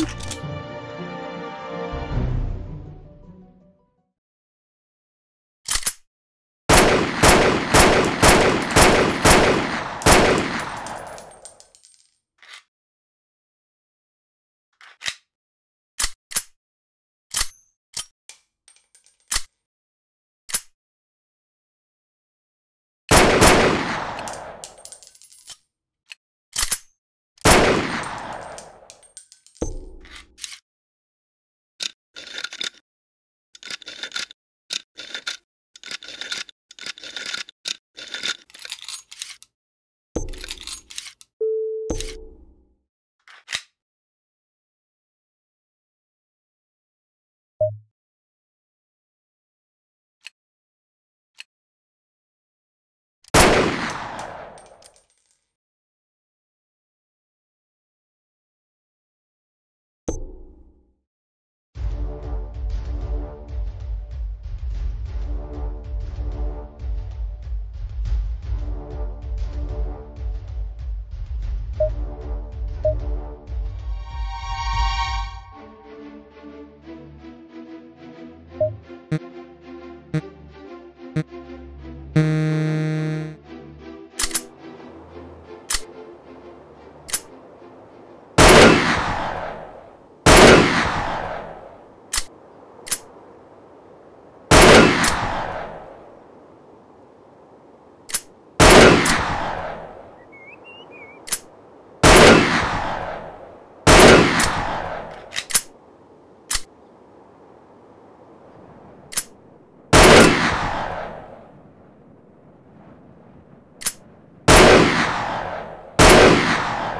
Bye. Mm-hmm.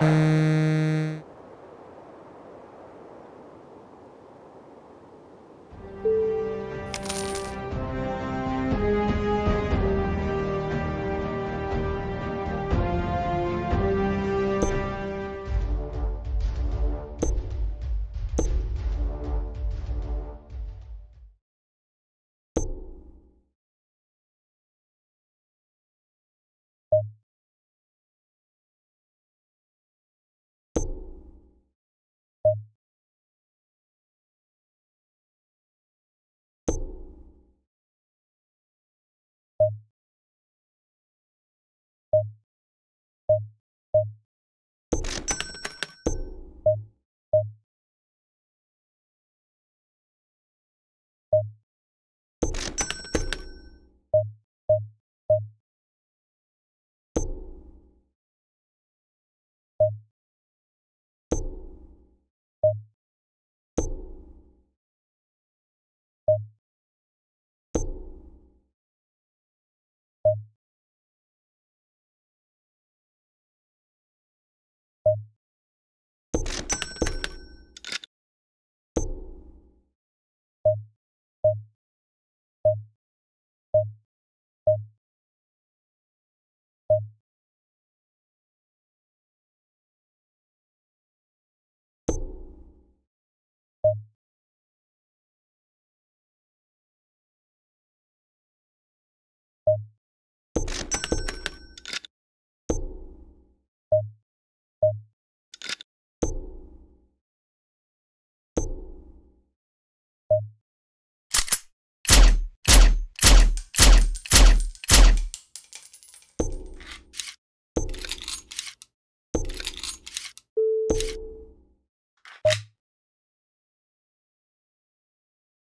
Música